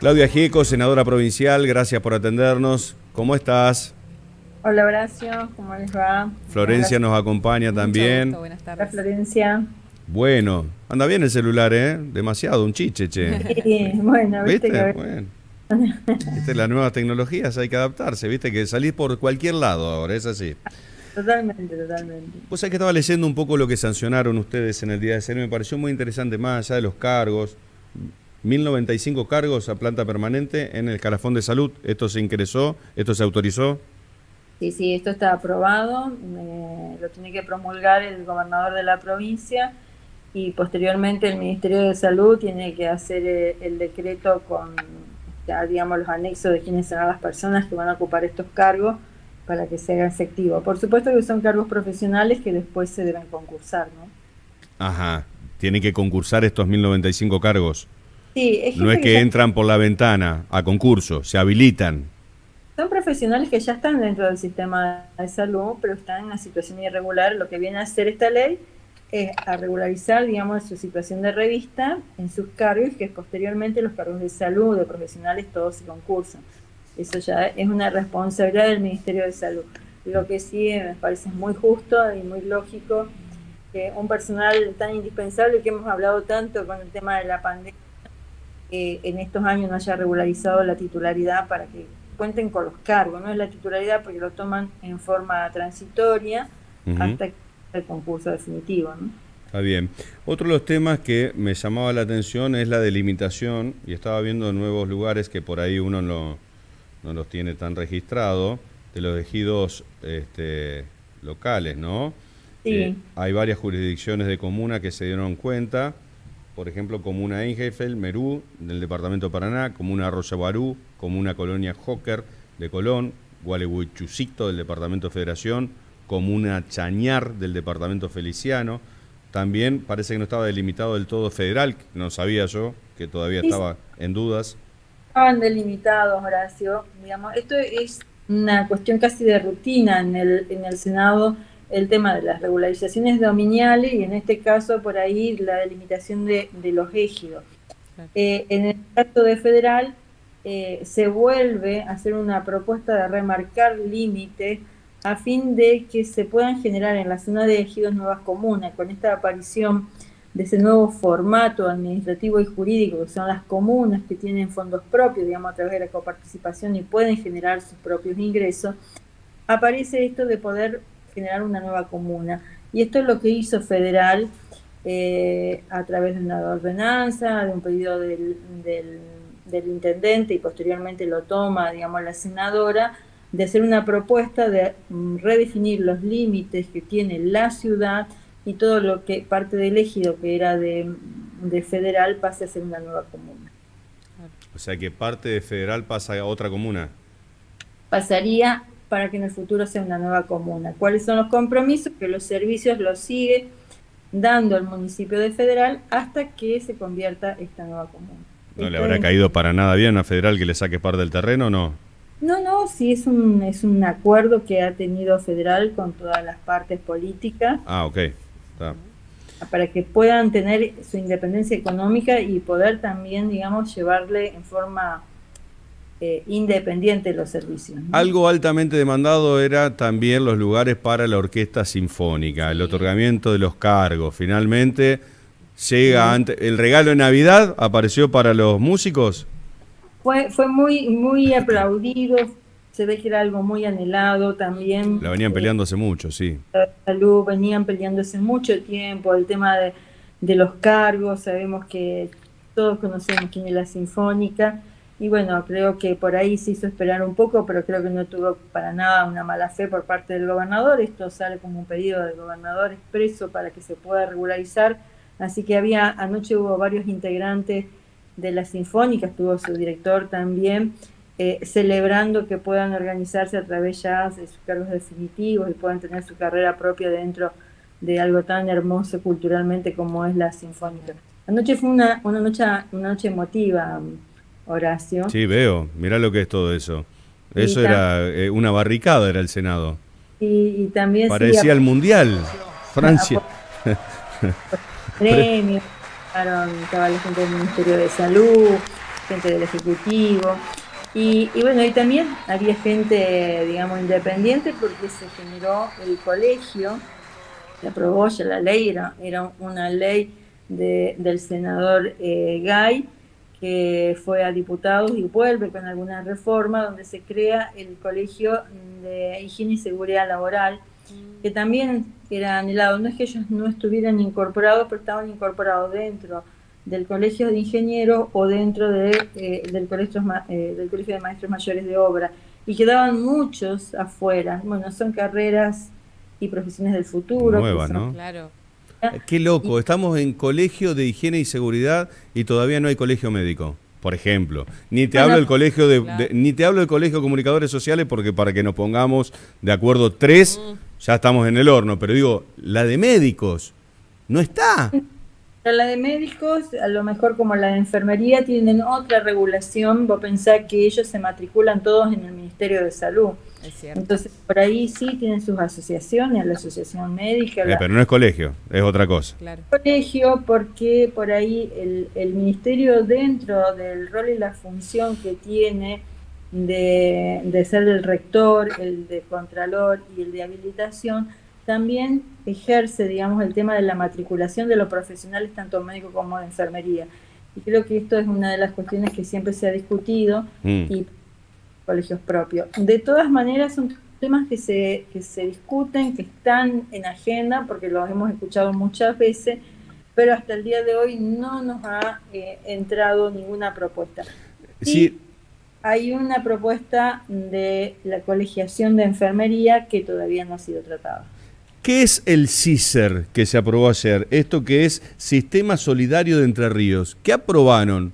Claudia Gieco, senadora provincial, gracias por atendernos. ¿Cómo estás? Hola Horacio, ¿cómo les va? Florencia nos acompaña también. buenas tardes. Hola Florencia. Bueno, anda bien el celular, ¿eh? Demasiado, un chiche, che. Sí, bueno, viste, ¿Viste? Bueno. ¿Viste? Las nuevas tecnologías hay que adaptarse, viste que salís por cualquier lado ahora, es así. Totalmente, totalmente. Pues hay que estaba leyendo un poco lo que sancionaron ustedes en el día de ayer, me pareció muy interesante, más allá de los cargos. 1095 cargos a planta permanente en el calafón de salud. ¿Esto se ingresó? ¿Esto se autorizó? Sí, sí, esto está aprobado. lo tiene que promulgar el gobernador de la provincia y posteriormente el Ministerio de Salud tiene que hacer eh, el, decreto con, digamos, los anexos de quiénes serán las personas que van a ocupar estos cargos para que se haga efectivo. Por supuesto que son cargos profesionales que después se deben concursar, ¿no? Ajá, tienen que concursar estos 1095 cargos. Sí, es no es que, entran por la ventana a concurso, se habilitan. Son profesionales que ya están dentro del sistema de salud, pero están en una situación irregular. Lo que viene a hacer esta ley es a regularizar, digamos, su situación de revista en sus cargos, que posteriormente los cargos de salud, de profesionales, todos se concursan. Eso ya es una responsabilidad del Ministerio de Salud. Lo que sí me parece muy justo y muy lógico que un personal tan indispensable que hemos hablado tanto con el tema de la pandemia, en estos años no haya regularizado la titularidad para que cuenten con los cargos, no es la titularidad porque lo toman en forma transitoria hasta el concurso definitivo. ¿no? Está bien. Otro de los temas que me llamaba la atención es la delimitación, y estaba viendo nuevos lugares que por ahí uno no, no los tiene tan registrados, de los ejidos este, locales, ¿no? Sí. Eh, hay varias jurisdicciones de comuna que se dieron cuenta por ejemplo, Comuna Eingefeld, Merú, del departamento de Paraná, Comuna Arroyo Barú, Comuna Colonia Joker de Colón, Gualeguaychusito del departamento de Federación, Comuna Chañar del departamento Feliciano. También parece que no estaba delimitado del todo federal, no sabía yo, que todavía estaba en dudas. Estaban delimitados, Horacio. Digamos, esto es una cuestión casi de rutina en el, en el Senado el tema de las regularizaciones dominiales y en este caso por ahí la delimitación de, los égidos. Eh, en el caso de federal eh, se vuelve a hacer una propuesta de remarcar límites a fin de que se puedan generar en la zona de ejidos nuevas comunas, con esta aparición de ese nuevo formato administrativo y jurídico, que son las comunas que tienen fondos propios, digamos, a través de la coparticipación y pueden generar sus propios ingresos, aparece esto de poder generar una nueva comuna. Y esto es lo que hizo Federal eh, a través de una ordenanza, de un pedido del, del, intendente y posteriormente lo toma, digamos, la senadora, de hacer una propuesta de mm, redefinir los límites que tiene la ciudad y todo lo que parte del ejido que era de, de federal pase a ser una nueva comuna. O sea que parte de federal pasa a otra comuna. Pasaría para que en el futuro sea una nueva comuna. ¿Cuáles son los compromisos? Que los servicios los sigue dando el municipio de Federal hasta que se convierta esta nueva comuna. ¿No le habrá caído para nada bien a Federal que le saque parte del terreno o no? No, no, sí es un, es un acuerdo que ha tenido Federal con todas las partes políticas. Ah, ok. Para que puedan tener su independencia económica y poder también, digamos, llevarle en forma eh, independiente los servicios. Algo altamente demandado era también los lugares para la orquesta sinfónica, el otorgamiento de los cargos. Finalmente llega el regalo de Navidad apareció para los músicos. Fue, fue muy, muy aplaudido, se ve que era algo muy anhelado también. La venían peleando hace mucho, sí. salud, venían peleándose mucho tiempo, el tema de, de los cargos, sabemos que todos conocemos quién es la sinfónica y bueno, creo que por ahí se hizo esperar un poco, pero creo que no tuvo para nada una mala fe por parte del gobernador. Esto sale como un pedido del gobernador expreso para que se pueda regularizar. Así que había, anoche hubo varios integrantes de la Sinfónica, estuvo su director también, eh, celebrando que puedan organizarse a través ya de sus cargos definitivos y puedan tener su carrera propia dentro de algo tan hermoso culturalmente como es la Sinfónica. Anoche fue una, una, noche, una noche emotiva. Horacio. Sí, veo. Mirá lo que es todo eso. Eso era eh, una barricada, era el Senado. Y, también... Parecía el Mundial. Francia. Premios, estaba la gente del Ministerio de Salud, gente del Ejecutivo. Y, bueno, y también había gente, digamos, independiente porque se generó el colegio, se aprobó ya la ley, era, era una ley del senador eh, Gay, que fue a diputados y vuelve con alguna reforma donde se crea el Colegio de Higiene y Seguridad Laboral, que también era anhelado, no es que ellos no estuvieran incorporados, pero estaban incorporados dentro del Colegio de Ingenieros o dentro de, eh, del, colegio, eh, del Colegio de Maestros Mayores de Obra. Y quedaban muchos afuera. Bueno, son carreras y profesiones del futuro. Nuevas, ¿no? Claro. Qué loco, estamos en colegio de higiene y seguridad y todavía no hay colegio médico, por ejemplo. Ni te hablo del colegio de, ni te hablo del colegio de comunicadores sociales porque para que nos pongamos de acuerdo tres, mm. ya estamos en el horno, pero digo, la de médicos no está. La de médicos, a lo mejor como la de enfermería, tienen otra regulación. Vos pensás que ellos se matriculan todos en el Ministerio de Salud. Entonces, por ahí sí tienen sus asociaciones, la Asociación Médica. Eh, pero no es colegio, es otra cosa. Claro. Colegio, porque por ahí el, el Ministerio, dentro del rol y la función que tiene de, de ser el rector, el de Contralor y el de habilitación, también ejerce, digamos, el tema de la matriculación de los profesionales, tanto médicos como de enfermería. Y creo que esto es una de las cuestiones que siempre se ha discutido mm. y colegios propios. De todas maneras, son temas que se, que se discuten, que están en agenda, porque los hemos escuchado muchas veces, pero hasta el día de hoy no nos ha eh, entrado ninguna propuesta. Sí. hay una propuesta de la colegiación de enfermería que todavía no ha sido tratada. ¿Qué es el CISER que se aprobó ayer? Esto que es Sistema Solidario de Entre Ríos. ¿Qué aprobaron?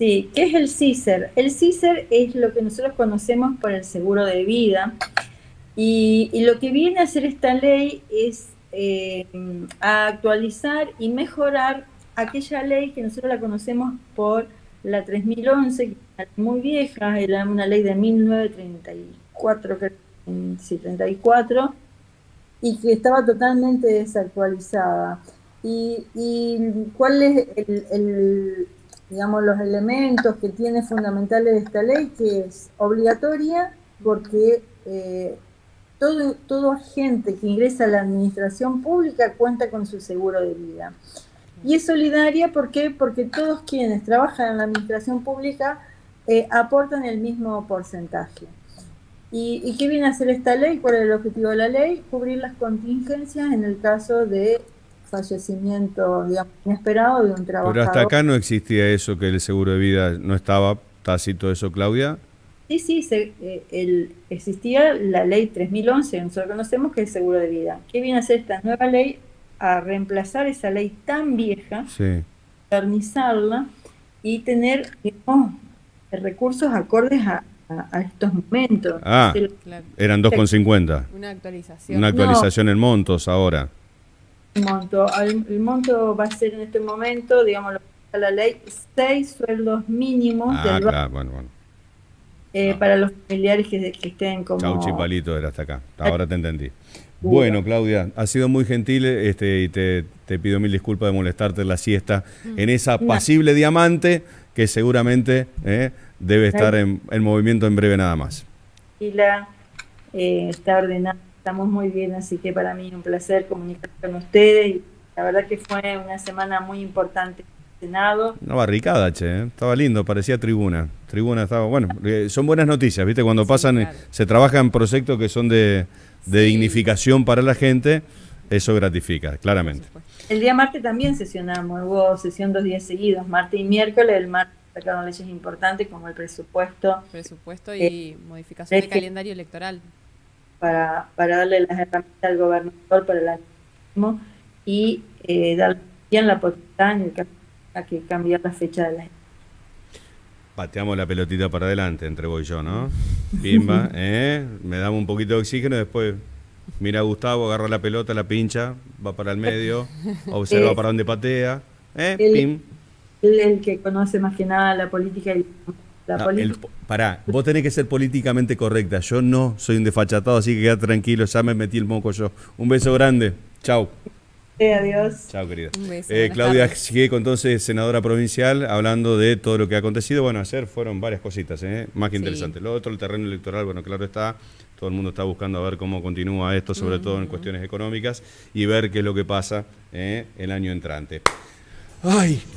Sí, ¿qué es el CISER? El CISER es lo que nosotros conocemos por el seguro de vida. Y, lo que viene a hacer esta ley es eh, actualizar y mejorar aquella ley que nosotros la conocemos por la 3011, que es muy vieja, era una ley de 1934, sí, 34 y que estaba totalmente desactualizada. ¿Y, y cuál es el, digamos, los elementos que tiene fundamentales esta ley? Que es obligatoria porque eh, todo, todo agente que ingresa a la administración pública cuenta con su seguro de vida. Y es solidaria ¿por porque todos quienes trabajan en la administración pública eh, aportan el mismo porcentaje. ¿Y, qué viene a hacer esta ley? ¿Cuál es el objetivo de la ley? Cubrir las contingencias en el caso de fallecimiento digamos, inesperado de un trabajador. Pero hasta acá no existía eso, que el seguro de vida no estaba tácito eso, Claudia. Sí, sí, eh, el, existía la ley 3011, nosotros conocemos que es el seguro de vida. ¿Qué viene a hacer esta nueva ley? A reemplazar esa ley tan vieja, sí. modernizarla y tener recursos acordes a, a, estos momentos. Ah, eran 2,50. Una actualización. Una actualización en montos ahora. El monto, el, monto va a ser en este momento, digamos, la ley, seis sueldos mínimos ah, claro, bueno, bueno. Eh, para los familiares que, estén como... Chau palito era hasta acá, ahora te entendí. Bueno, Claudia, ha sido muy gentil este, y te, te pido mil disculpas de molestarte en la siesta en esa pasible diamante que seguramente eh, debe estar en, movimiento en breve nada más. Y la eh, está ordenada, estamos muy bien, así que para mí es un placer comunicar con ustedes. Y la verdad que fue una semana muy importante. Senado. Una barricada, che, ¿eh? estaba lindo, parecía tribuna. Tribuna estaba, bueno, eh, son buenas noticias, ¿viste? Cuando pasan, se trabajan proyectos que son de, dignificación para la gente, eso gratifica, claramente. El día martes también sesionamos, hubo sesión dos días seguidos, martes y miércoles, el martes sacaron leyes importantes como el presupuesto. Presupuesto y eh, modificación del calendario electoral. Para, para darle las herramientas al gobernador para el año y eh, darle bien la potestad en el caso a que cambiar la fecha de la Pateamos la pelotita para adelante entre vos y yo, ¿no? Pimba, ¿eh? Me damos un poquito de oxígeno, después mira a Gustavo, agarra la pelota, la pincha, va para el medio, observa para dónde patea, ¿eh? Pim el que conoce más que nada la política y la política. pará, vos tenés que ser políticamente correcta. Yo no soy un desfachatado, así que queda tranquilo, ya me metí el moco yo. Un beso grande. Chau. adiós. Chao, querida. Un beso, Eh, Claudia. Gieco, entonces, senadora provincial, hablando de todo lo que ha acontecido. Bueno, ayer fueron varias cositas, ¿eh? más que Sí. interesantes. Lo otro, el terreno electoral, bueno, claro está. Todo el mundo está buscando a ver cómo continúa esto, sobre todo en cuestiones económicas, y ver qué es lo que pasa ¿eh? el año entrante. ¡Ay!